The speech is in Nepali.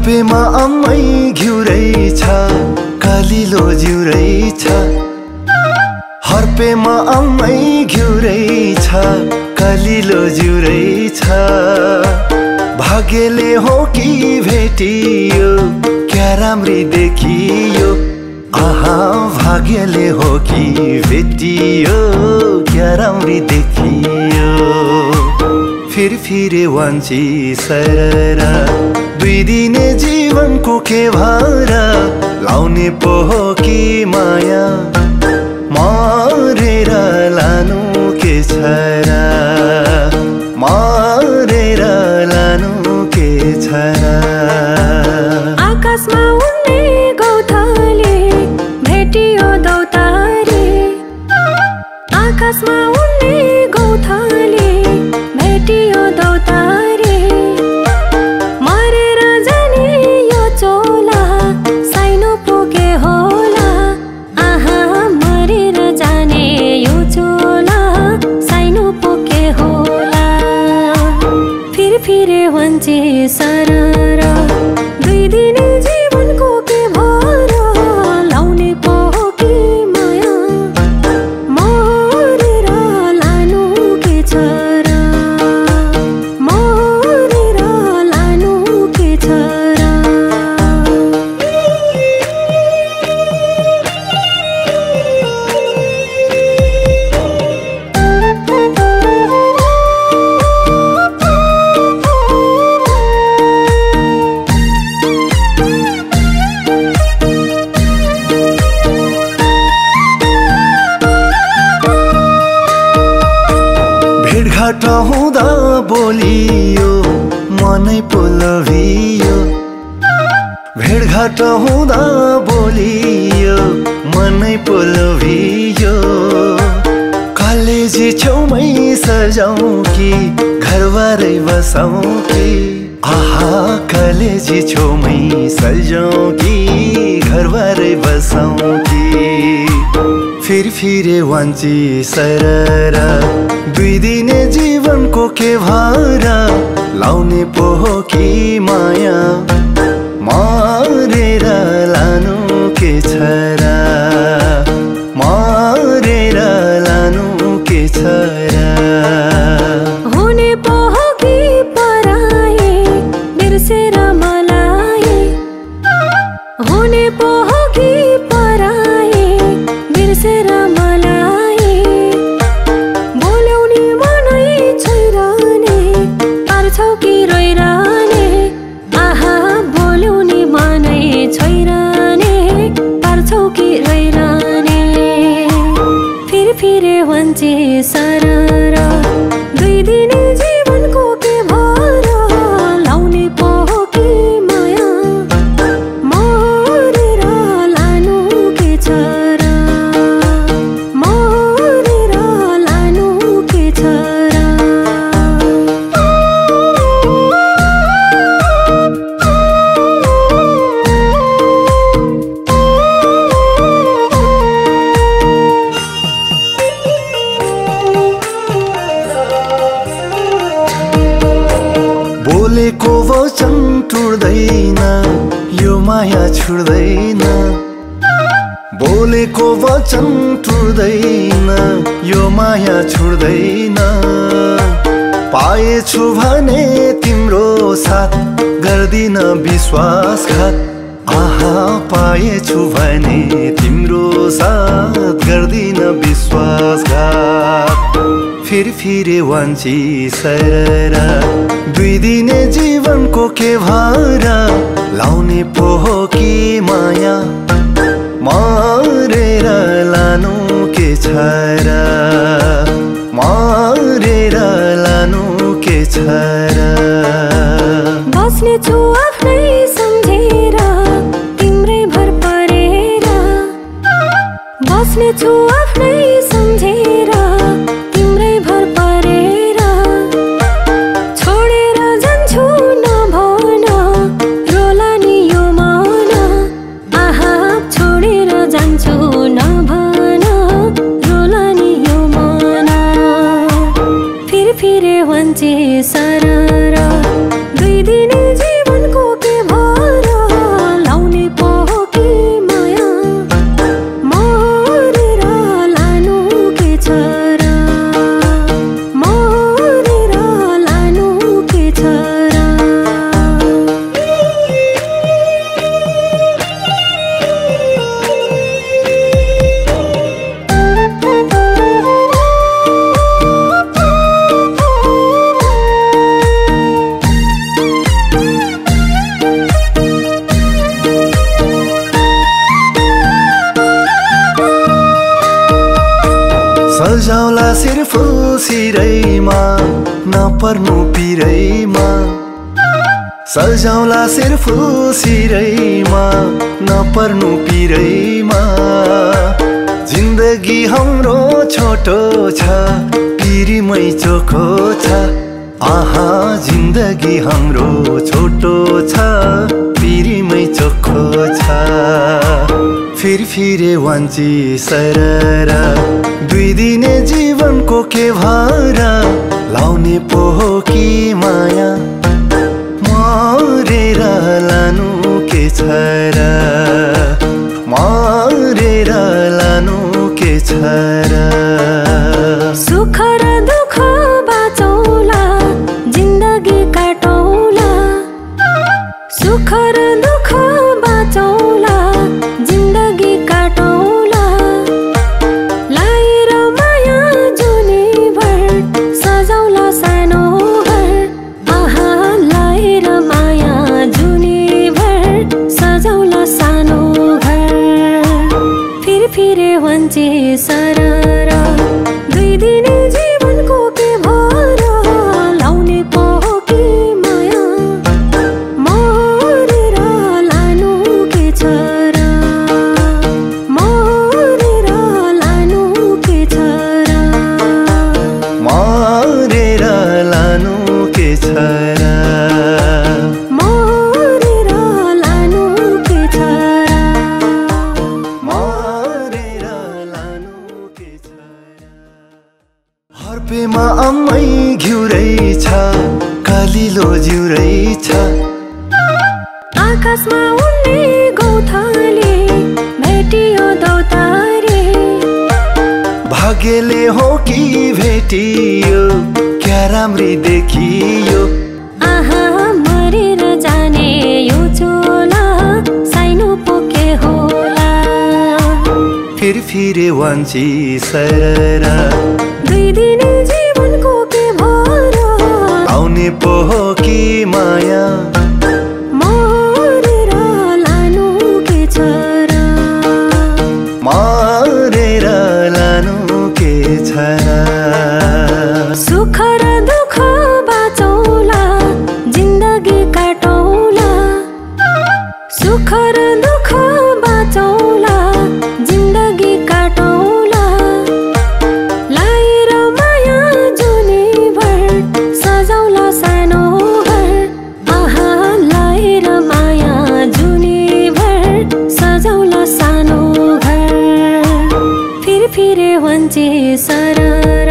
हर्पेमा अम्मै घिउरै छ कलिलो जिउरै छ हर्पेमा अम्मै घिउरै छ कलिलो जिउरै छ भाग्यले हो कि भेटियो क्या राम्री देखियो? आहा भाग्यले हो कि भेटियो क्या राम्री देखियो? फिर फिरे वान्छी सररा। दुई दिने जीवनको के भार लाउने पो हो कि माया? मरेर लानु के छरा फिरे वञ्चे सरर भेटघाट हुँदा बोलियो मनै पोलभियो भेटघाट हुँदा बोलियो मनै पोलभियो कलेजी छेउमै सजाउँ कि घरबारै बसाउँ कि? आहा कलेजी छेउमै सजाउँ कि घरबारै बसाउँ कि? फिर फिरे वान्छी सररा। दुई दिने जीवनको के भार लाउने पो हो कि माया। मरेर लानु के मरेर छुट्दैन बोलेको वचन टुट्दैन यो माया छुट्दैन पाएछु भने तिम्रो साथ गर्दिन विश्वासघात। आहा पाएछु भने तिम्रो साथ गर्दिन विश्वासघात। फिर फिरे वान्छी सररा। दुई दिने जीवनको के भार लाउने पो हो कि माया? मरेर लानु के छरा? मरेर लानु के छरा? बस्ने छु सजाउला सिर्फ सिरैमा नपर्नु पिरैमा। सजाउला सिर्फ सिरैमा नपर्नु पिरैमा। जिन्दगी हाम्रो छोटो छ पिरिमै चोखो छ। आहा जिन्दगी हाम्रो छोटो छ पिरिमै चोखो छ। फिर फिरे वान्ची सररा। दुई दिने जीवनको के भारा लाउने पो हो कि माया। फिर फिरे वञ्चे सरर दुई कालिलो जिउरै छ आकाशमा उड्ने गौथाले भेटियो दौतारे। भाग्यले हो कि भेटियो क्या राम्री देखियो। आहा मरेर जाने यो चोला साइनो पोके होला। फिर फिरे वान्छी सररा आउने पो हो कि माया। ra ra